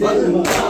Buat.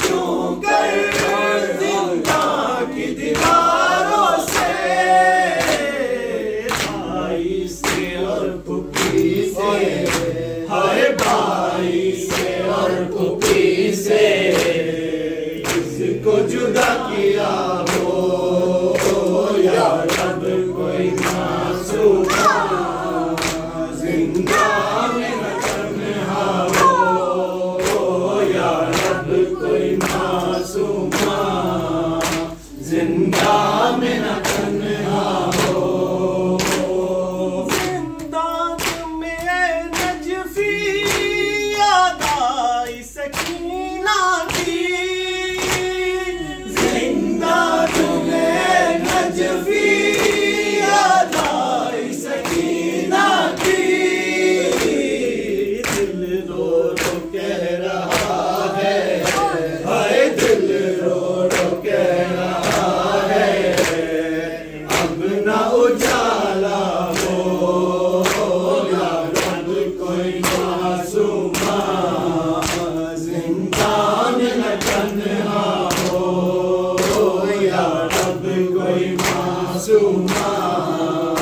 क्यों कर ज़िंदा की से भाई से और पुपी से हर भाई कोई मासूमा ज़िंदा में Koima Suma